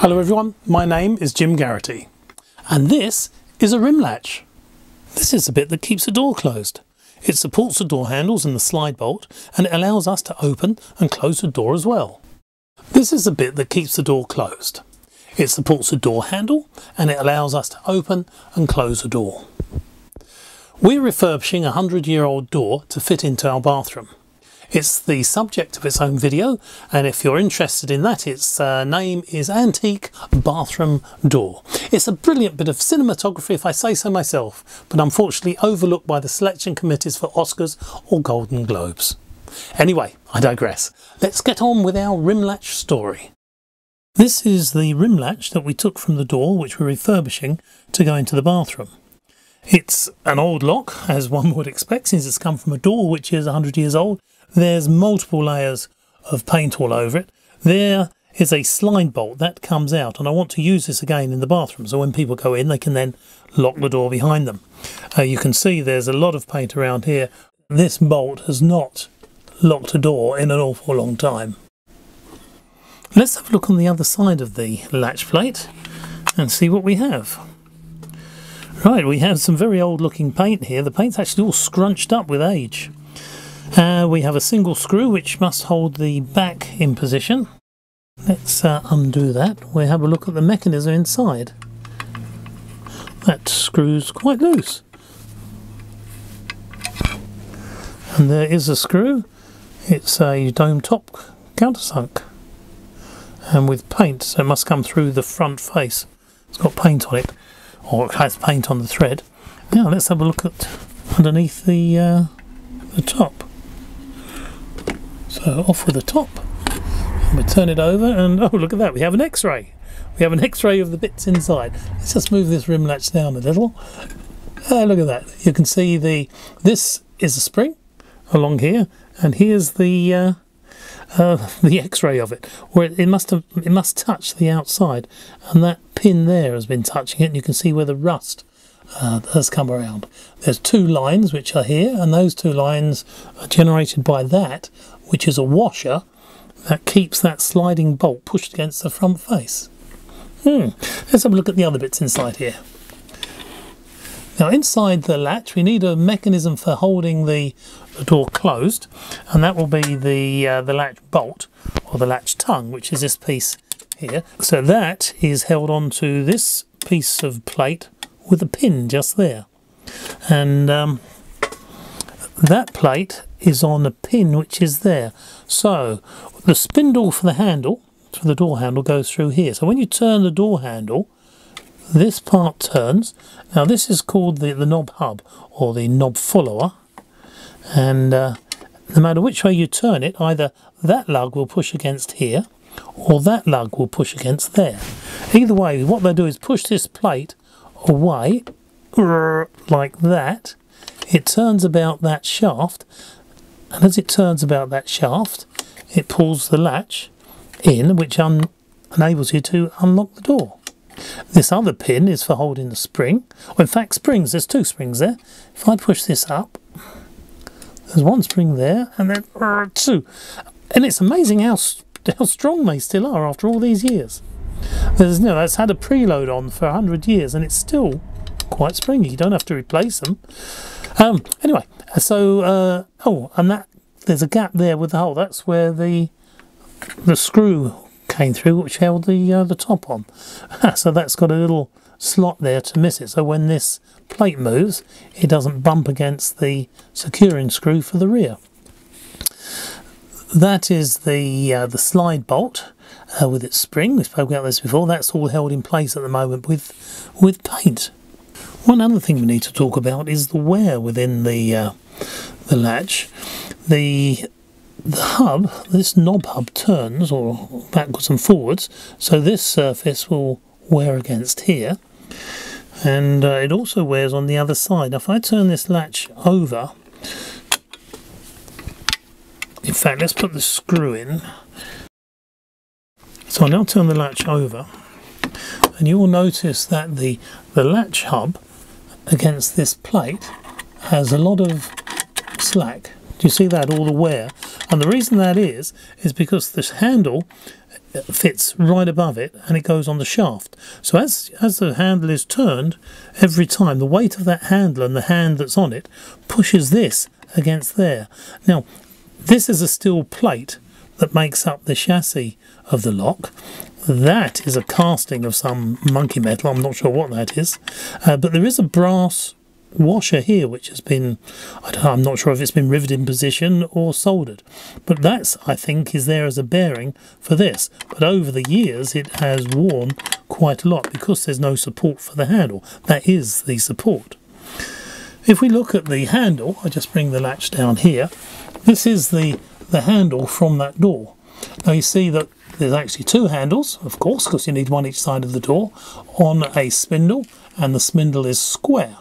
Hello everyone, my name is Jim Garrity and this is a rim latch. This is the bit that keeps the door closed. It supports the door handles and the slide bolt and it allows us to open and close the door as well. This is the bit that keeps the door closed. It supports the door handle and it allows us to open and close the door. We're refurbishing a 100 year old door to fit into our bathroom. It's the subject of its own video, and if you're interested in that, its uh, name is Antique Bathroom Door. It's a brilliant bit of cinematography, if I say so myself, but unfortunately overlooked by the selection committees for Oscars or Golden Globes. Anyway, I digress. Let's get on with our rim latch story. This is the rim latch that we took from the door, which we're refurbishing to go into the bathroom. It's an old lock, as one would expect, since it's come from a door which is 100 years old, there's multiple layers of paint all over it. There is a slide bolt that comes out and I want to use this again in the bathroom so when people go in they can then lock the door behind them. Uh, you can see there's a lot of paint around here. This bolt has not locked a door in an awful long time. Let's have a look on the other side of the latch plate and see what we have. Right, we have some very old looking paint here. The paint's actually all scrunched up with age. Uh, we have a single screw which must hold the back in position. Let's uh, undo that. We have a look at the mechanism inside. That screw's quite loose. And there is a screw. It's a dome top countersunk. And with paint, so it must come through the front face. It's got paint on it, or it has paint on the thread. Now let's have a look at underneath the uh, the top. So off with the top. We turn it over and oh look at that, we have an x-ray. We have an x-ray of the bits inside. Let's just move this rim latch down a little. Oh, look at that. You can see the this is a spring along here and here's the uh, uh, the x-ray of it where it, it, must have it must touch the outside and that pin there has been touching it and you can see where the rust uh, has come around. There's two lines which are here and those two lines are generated by that which is a washer that keeps that sliding bolt pushed against the front face. Hmm. Let's have a look at the other bits inside here. Now inside the latch we need a mechanism for holding the, the door closed and that will be the, uh, the latch bolt or the latch tongue which is this piece here. So that is held onto this piece of plate with a pin just there. And um, that plate is on a pin which is there. So the spindle for the handle, for the door handle, goes through here. So when you turn the door handle, this part turns. Now this is called the, the knob hub or the knob follower. And uh, no matter which way you turn it, either that lug will push against here or that lug will push against there. Either way, what they'll do is push this plate away like that. It turns about that shaft and as it turns about that shaft it pulls the latch in which enables you to unlock the door. This other pin is for holding the spring. Well, in fact springs, there's two springs there. If I push this up, there's one spring there and then uh, two. And it's amazing how, how strong they still are after all these years. There's, you know, that's had a preload on for 100 years and it's still quite springy. You don't have to replace them. Um, anyway, so, uh, oh, and that there's a gap there with the hole. That's where the the screw came through, which held the uh, the top on. so that's got a little slot there to miss it. So when this plate moves, it doesn't bump against the securing screw for the rear. That is the uh, the slide bolt uh, with its spring. We spoke about this before. That's all held in place at the moment with with paint. One other thing we need to talk about is the wear within the uh, the latch. The the hub, this knob hub turns or backwards and forwards, so this surface will wear against here, and uh, it also wears on the other side. Now, if I turn this latch over, in fact, let's put the screw in. So I'll now turn the latch over, and you will notice that the the latch hub against this plate has a lot of slack. Do you see that, all the wear? And the reason that is, is because this handle uh, fits right above it and it goes on the shaft. So as as the handle is turned, every time the weight of that handle and the hand that's on it pushes this against there. Now, this is a steel plate that makes up the chassis of the lock. That is a casting of some monkey metal, I'm not sure what that is. Uh, but there is a brass washer here which has been I am not sure if it's been riveted in position or soldered. But that's I think is there as a bearing for this. But over the years it has worn quite a lot because there's no support for the handle. That is the support. If we look at the handle I just bring the latch down here. This is the the handle from that door. Now you see that there's actually two handles of course because you need one each side of the door on a spindle and the spindle is square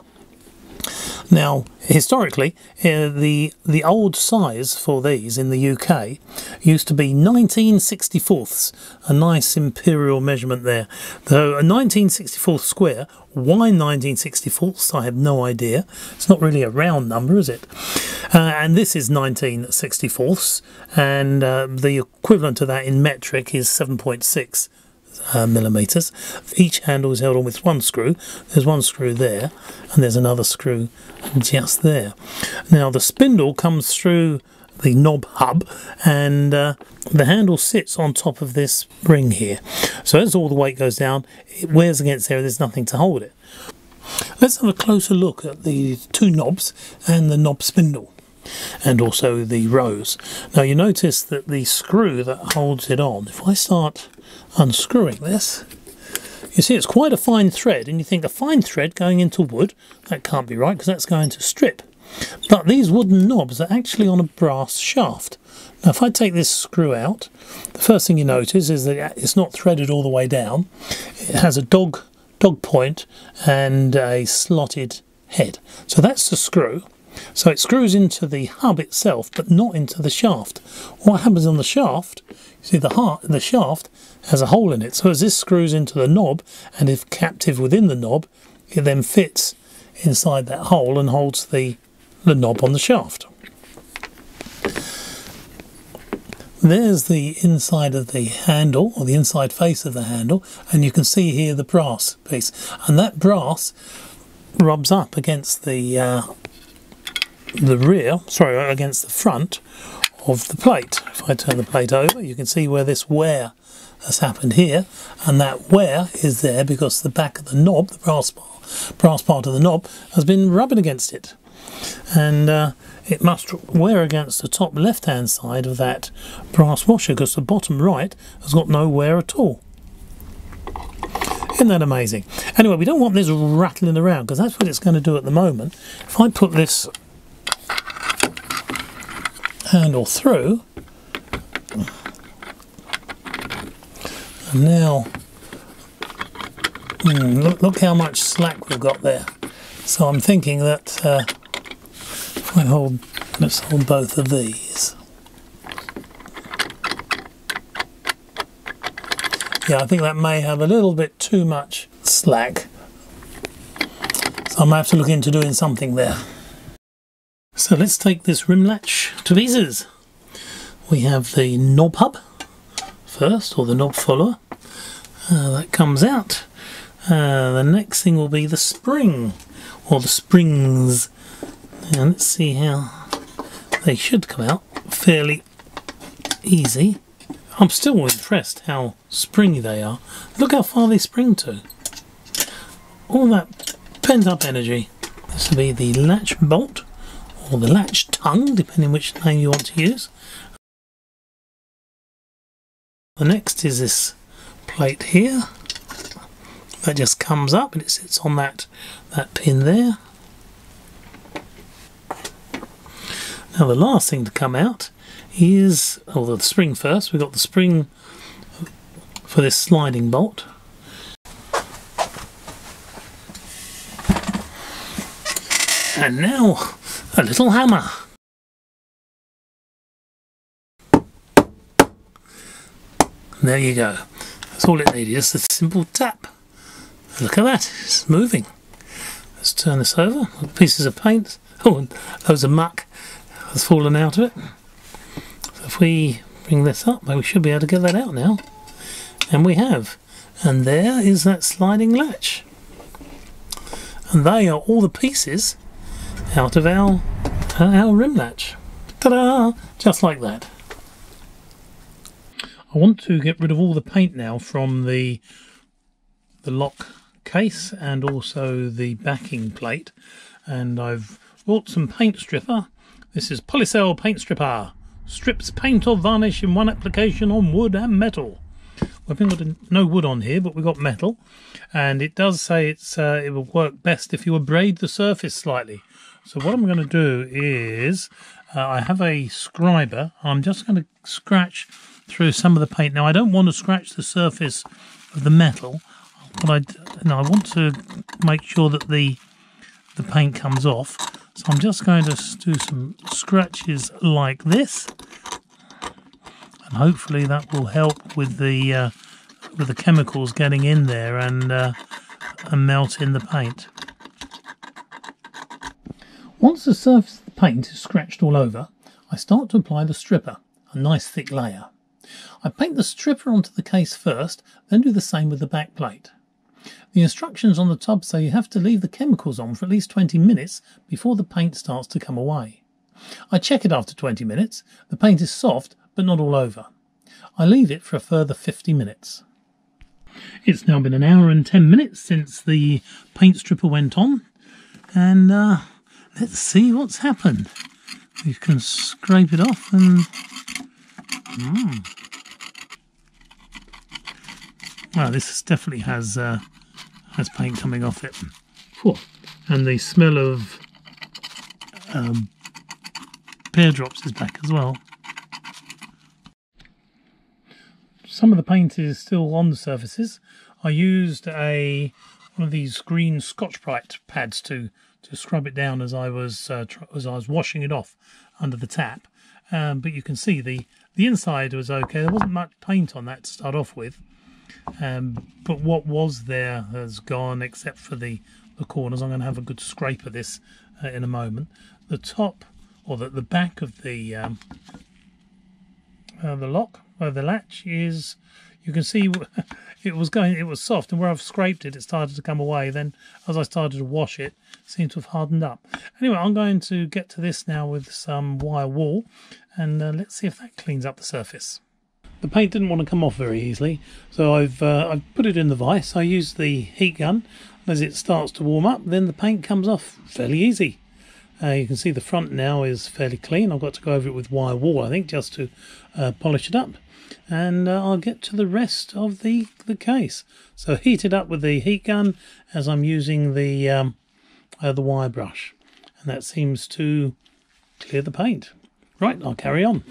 now, historically, uh, the the old size for these in the UK used to be 19 64ths, a nice imperial measurement there. Though a 19 64th square, why 19 64ths? I have no idea. It's not really a round number, is it? Uh, and this is 19 64ths, and uh, the equivalent of that in metric is 7.6 uh, millimeters. Each handle is held on with one screw. There's one screw there, and there's another screw just there. Now the spindle comes through the knob hub and uh, the handle sits on top of this ring here. So as all the weight goes down, it wears against there, there's nothing to hold it. Let's have a closer look at the two knobs and the knob spindle and also the rose. Now you notice that the screw that holds it on, if I start unscrewing this, you see it's quite a fine thread and you think a fine thread going into wood, that can't be right because that's going to strip. But these wooden knobs are actually on a brass shaft. Now if I take this screw out, the first thing you notice is that it's not threaded all the way down. It has a dog, dog point and a slotted head. So that's the screw. So it screws into the hub itself, but not into the shaft. What happens on the shaft, you see the heart, the shaft has a hole in it. So as this screws into the knob, and if captive within the knob, it then fits inside that hole and holds the, the knob on the shaft. There's the inside of the handle, or the inside face of the handle, and you can see here the brass piece. And that brass rubs up against the uh, the rear, sorry, against the front of the plate. If I turn the plate over, you can see where this wear has happened here, and that wear is there because the back of the knob, the brass part, brass part of the knob, has been rubbing against it. And uh, it must wear against the top left-hand side of that brass washer because the bottom right has got no wear at all. Isn't that amazing? Anyway, we don't want this rattling around because that's what it's going to do at the moment. If I put this handle through. And now, hmm, look, look how much slack we've got there. So I'm thinking that uh, if I hold, let's hold both of these. Yeah, I think that may have a little bit too much slack. So I might have to look into doing something there. So let's take this rim latch to. We have the knob hub first, or the knob follower. Uh, that comes out. Uh, the next thing will be the spring, or the springs. Now let's see how they should come out fairly easy. I'm still impressed how springy they are. Look how far they spring to. All that pent up energy. This will be the latch bolt or the latch tongue, depending which name you want to use. The next is this plate here that just comes up and it sits on that that pin there. Now the last thing to come out is, oh the spring first, we've got the spring for this sliding bolt. And now a little hammer. there you go. That's all it needed, just a simple tap. Look at that, it's moving. Let's turn this over. Pieces of paint. Oh, loads of muck has fallen out of it. So if we bring this up, we should be able to get that out now. And we have. And there is that sliding latch. And they are all the pieces out of our, uh, our rim latch. Ta-da! Just like that. I want to get rid of all the paint now from the the lock case and also the backing plate and I've bought some paint stripper. This is Polycell Paint Stripper. Strips paint or varnish in one application on wood and metal. We've got no wood on here, but we've got metal, and it does say it's uh, it will work best if you abrade the surface slightly. So what I'm going to do is uh, I have a scriber. I'm just going to scratch through some of the paint. Now I don't want to scratch the surface of the metal, but I no, I want to make sure that the the paint comes off. So I'm just going to do some scratches like this, and hopefully that will help with the uh, with the chemicals getting in there and uh, and melting the paint. Once the surface of the paint is scratched all over, I start to apply the stripper, a nice thick layer. I paint the stripper onto the case first, then do the same with the back plate. The instructions on the tub say you have to leave the chemicals on for at least 20 minutes before the paint starts to come away. I check it after 20 minutes. The paint is soft, but not all over. I leave it for a further 50 minutes. It's now been an hour and 10 minutes since the paint stripper went on, and uh, let's see what's happened. You can scrape it off and. Mm. Wow, this definitely has uh, has paint coming off it. Whew. And the smell of um, pear drops is back as well. Some of the paint is still on the surfaces. I used a one of these green Scotch-Brite pads to to scrub it down as I was uh, as I was washing it off under the tap. Um, but you can see the the inside was okay. There wasn't much paint on that to start off with. Um, but what was there has gone except for the, the corners. I'm going to have a good scrape of this uh, in a moment. The top or the, the back of the um, uh, the lock or the latch is you can see it was going it was soft and where I've scraped it it started to come away then as I started to wash it, it seemed to have hardened up anyway I'm going to get to this now with some wire wool and uh, let's see if that cleans up the surface the paint didn't want to come off very easily, so I've uh, I've put it in the vise. I use the heat gun. As it starts to warm up, then the paint comes off fairly easy. Uh, you can see the front now is fairly clean. I've got to go over it with wire wool, I think, just to uh, polish it up. And uh, I'll get to the rest of the, the case. So heat it up with the heat gun as I'm using the, um, uh, the wire brush. And that seems to clear the paint. Right, I'll carry on.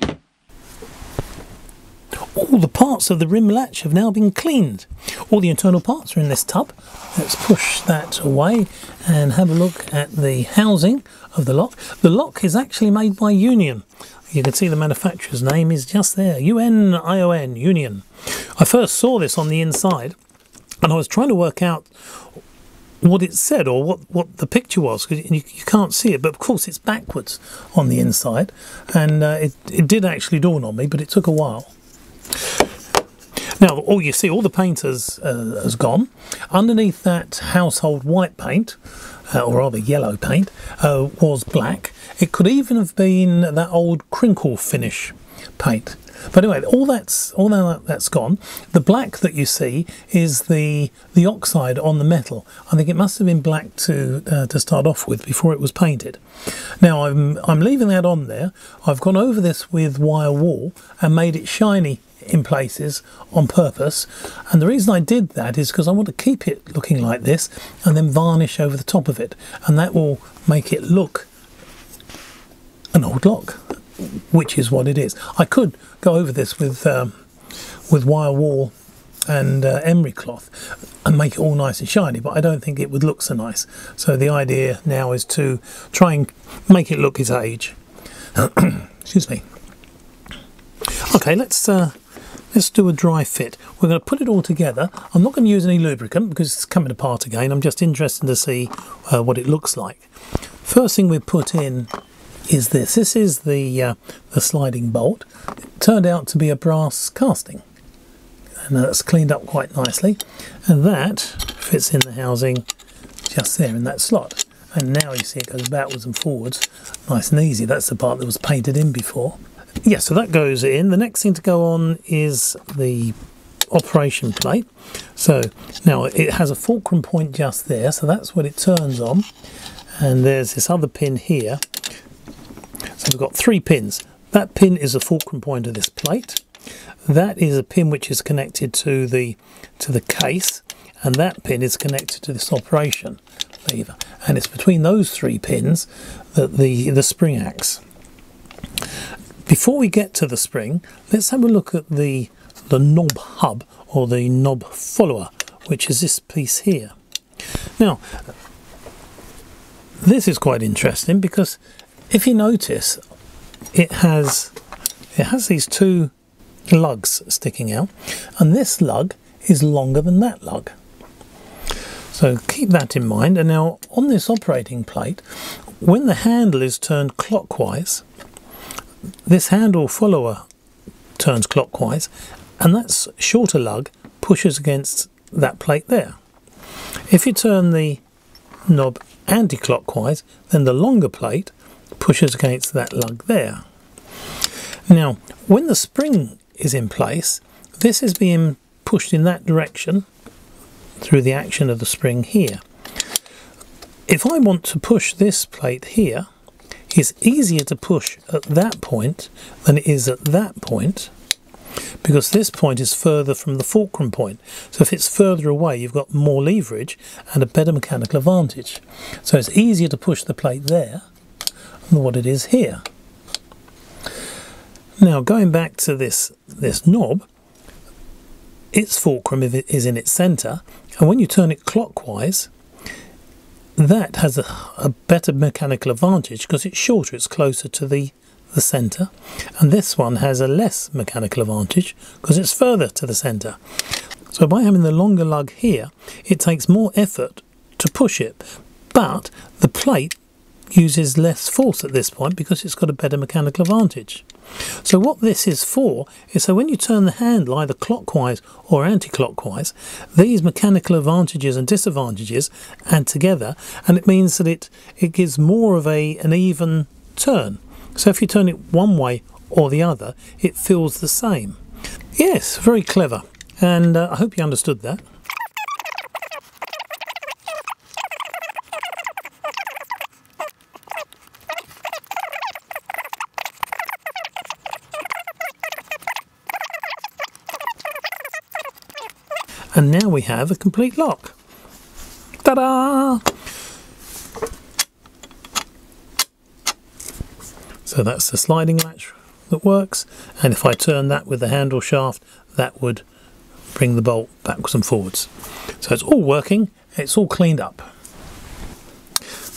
All the parts of the rim latch have now been cleaned. All the internal parts are in this tub. Let's push that away and have a look at the housing of the lock. The lock is actually made by Union. You can see the manufacturer's name is just there, U-N-I-O-N, Union. I first saw this on the inside and I was trying to work out what it said or what, what the picture was because you, you, can't see it but of course it's backwards on the inside and uh, it, it did actually dawn on me but it took a while now, all you see, all the paint has, uh, has gone. Underneath that household white paint, uh, or rather yellow paint, uh, was black. It could even have been that old crinkle finish paint. But anyway, all that's all that, that's gone. The black that you see is the the oxide on the metal. I think it must have been black to uh, to start off with before it was painted. Now I'm I'm leaving that on there. I've gone over this with wire wool and made it shiny in places on purpose. And the reason I did that is because I want to keep it looking like this and then varnish over the top of it. And that will make it look an old lock which is what it is. I could go over this with um, with wire wool and uh, emery cloth and make it all nice and shiny but I don't think it would look so nice. So the idea now is to try and make it look its age. Excuse me. Okay let's uh, Let's do a dry fit. We're going to put it all together. I'm not going to use any lubricant because it's coming apart again. I'm just interested to see uh, what it looks like. First thing we put in is this. This is the, uh, the sliding bolt. It turned out to be a brass casting. and that's cleaned up quite nicely and that fits in the housing just there in that slot and now you see it goes backwards and forwards nice and easy that's the part that was painted in before yeah so that goes in. The next thing to go on is the operation plate. So now it has a fulcrum point just there so that's what it turns on. And there's this other pin here. So we've got three pins. That pin is the fulcrum point of this plate. That is a pin which is connected to the to the case and that pin is connected to this operation lever. And it's between those three pins that the the spring acts before we get to the spring let's have a look at the the knob hub or the knob follower which is this piece here. Now this is quite interesting because if you notice it has it has these two lugs sticking out and this lug is longer than that lug. So keep that in mind. And now on this operating plate when the handle is turned clockwise this handle follower turns clockwise and that shorter lug pushes against that plate there if you turn the knob anti-clockwise then the longer plate pushes against that lug there now when the spring is in place, this is being pushed in that direction through the action of the spring here. If I want to push this plate here, it's easier to push at that point than it is at that point because this point is further from the fulcrum point. So if it's further away, you've got more leverage and a better mechanical advantage. So it's easier to push the plate there than what it is here. Now going back to this, this knob, its fulcrum is in its centre and when you turn it clockwise that has a, a better mechanical advantage because it's shorter, it's closer to the, the centre and this one has a less mechanical advantage because it's further to the centre. So by having the longer lug here it takes more effort to push it but the plate uses less force at this point because it's got a better mechanical advantage. So what this is for is so when you turn the handle either clockwise or anti-clockwise, these mechanical advantages and disadvantages add together and it means that it, it gives more of a an even turn. So if you turn it one way or the other, it feels the same. Yes, very clever. And uh, I hope you understood that. And now we have a complete lock. Ta-da! So that's the sliding latch that works. And if I turn that with the handle shaft, that would bring the bolt backwards and forwards. So it's all working, it's all cleaned up.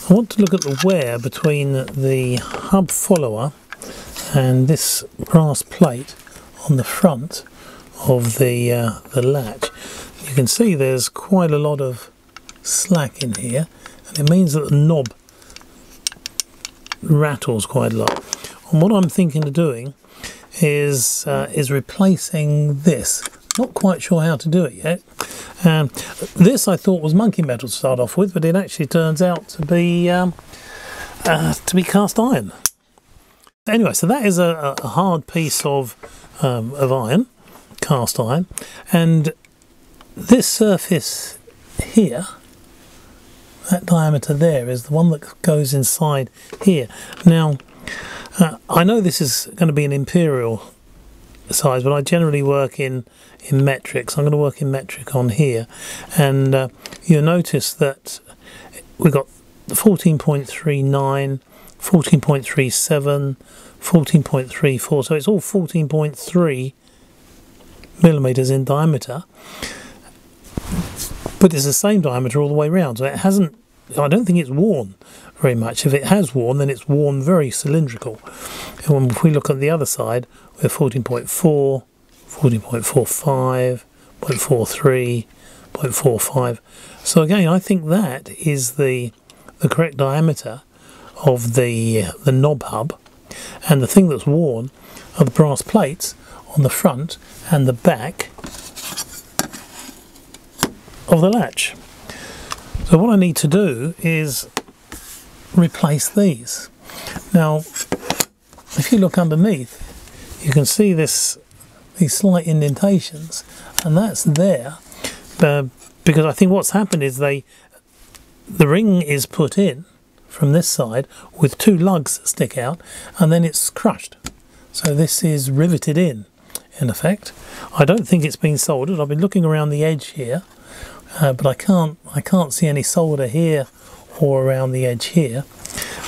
I want to look at the wear between the hub follower and this brass plate on the front of the uh, the latch you can see there's quite a lot of slack in here and it means that the knob rattles quite a lot. And what I'm thinking of doing is uh, is replacing this. Not quite sure how to do it yet. Um, this I thought was monkey metal to start off with but it actually turns out to be um, uh, to be cast iron. Anyway so that is a, a hard piece of um, of iron cast iron and this surface here that diameter there is the one that goes inside here. Now uh, I know this is going to be an imperial size but I generally work in in metric so I'm going to work in metric on here. And uh, you'll notice that we've got 14.39 14.37 14.34 so it's all 14.3 millimeters in diameter but it's the same diameter all the way around so it hasn't I don't think it's worn very much. If it has worn then it's worn very cylindrical. And when we look at the other side we're 14.4 14.45 0.43 0.45 so again I think that is the the correct diameter of the the knob hub. And the thing that's worn are the brass plates on the front and the back of the latch. So what I need to do is replace these. Now, if you look underneath, you can see this these slight indentations, and that's there uh, because I think what's happened is they the ring is put in from this side with two lugs that stick out, and then it's crushed. So this is riveted in, in effect. I don't think it's been soldered. I've been looking around the edge here, uh, but I can't I can't see any solder here or around the edge here.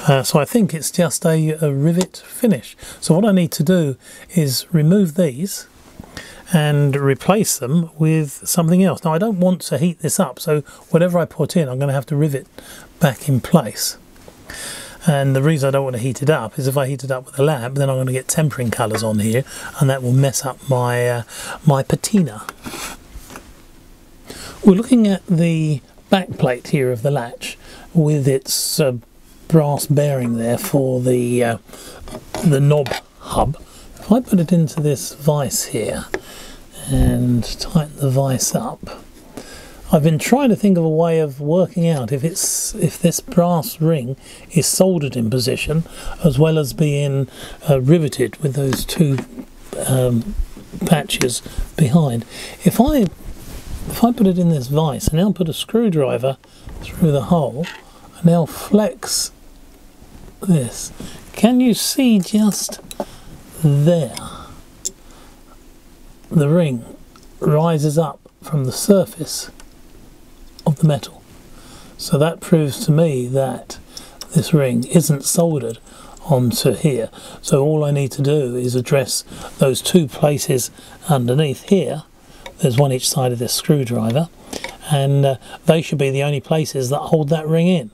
Uh, so I think it's just a, a rivet finish. So what I need to do is remove these and replace them with something else. Now I don't want to heat this up, so whatever I put in, I'm going to have to rivet back in place. And the reason I don't want to heat it up is if I heat it up with a lamp, then I'm going to get tempering colours on here, and that will mess up my uh, my patina. We're looking at the back plate here of the latch with its uh, brass bearing there for the uh, the knob hub. If I put it into this vise here and tighten the vise up, I've been trying to think of a way of working out if it's if this brass ring is soldered in position as well as being uh, riveted with those two um, patches behind. If I if I put it in this vise and now put a screwdriver through the hole and now flex this, can you see just there the ring rises up from the surface of the metal. So that proves to me that this ring isn't soldered onto here. So all I need to do is address those two places underneath here. There's one each side of this screwdriver and uh, they should be the only places that hold that ring in.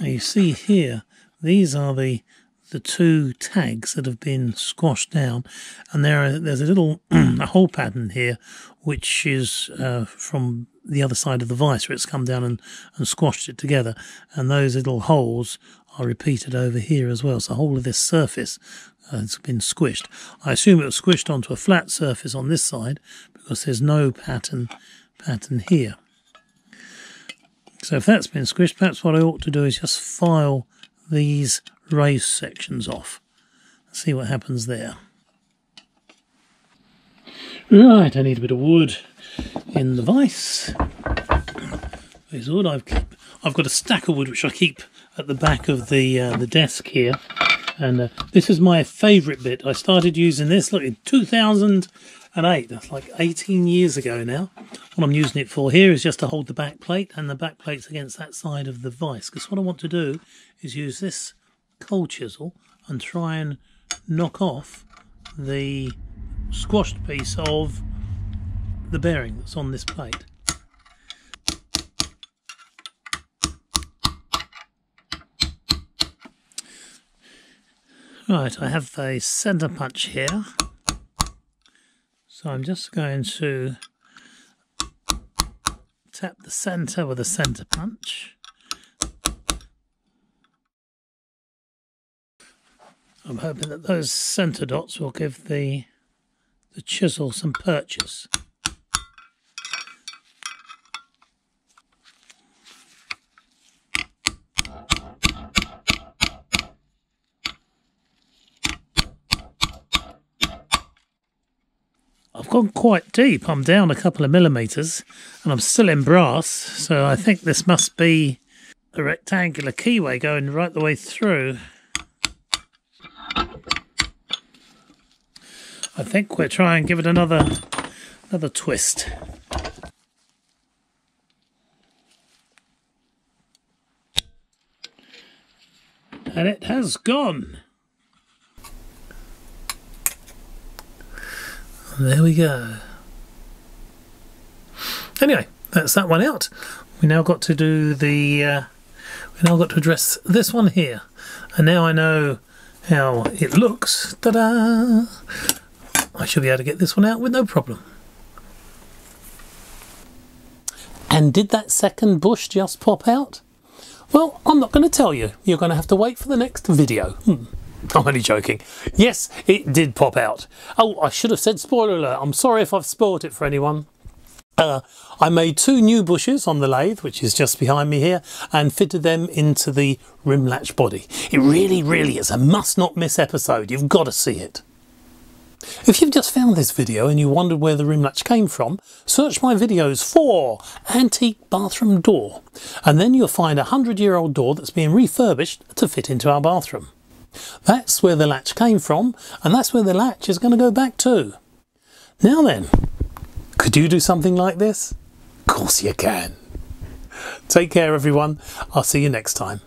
Now you see here, these are the the two tags that have been squashed down and there are, there's a little a hole pattern here which is uh, from the other side of the vise where it's come down and, and squashed it together. And those little holes are repeated over here as well. So the whole of this surface uh, has been squished. I assume it was squished onto a flat surface on this side because there's no pattern pattern here. So if that's been squished, perhaps what I ought to do is just file these raised sections off. See what happens there. Right, I need a bit of wood in the vise. There's wood. I've I've got a stack of wood which I keep at the back of the uh, the desk here, and uh, this is my favourite bit. I started using this look in 2008. That's like 18 years ago now. What I'm using it for here is just to hold the back plate, and the back plate's against that side of the vise. Because what I want to do is use this cold chisel and try and knock off the squashed piece of the bearing that's on this plate. Right, I have a centre punch here. So I'm just going to tap the centre with a centre punch. I'm hoping that those centre dots will give the the chisel some purchase. Gone quite deep. I'm down a couple of millimetres and I'm still in brass. So I think this must be a rectangular keyway going right the way through. I think we'll try and give it another another twist. And it has gone. There we go. Anyway, that's that one out. We now got to do the. Uh, we now got to address this one here, and now I know how it looks. Ta-da! I should be able to get this one out with no problem. And did that second bush just pop out? Well, I'm not going to tell you. You're going to have to wait for the next video. Hmm. I'm only joking. Yes, it did pop out. Oh, I should have said spoiler alert. I'm sorry if I've spoiled it for anyone. Uh, I made two new bushes on the lathe, which is just behind me here, and fitted them into the rim latch body. It really, really is a must not miss episode. You've got to see it. If you've just found this video and you wondered where the rim latch came from, search my videos for antique bathroom door, and then you'll find a hundred year old door that's being refurbished to fit into our bathroom. That's where the latch came from, and that's where the latch is going to go back to. Now then, could you do something like this? Of course you can. Take care everyone, I'll see you next time.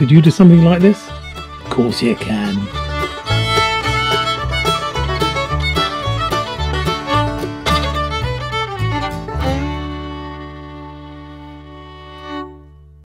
Could you do something like this? Of course you can.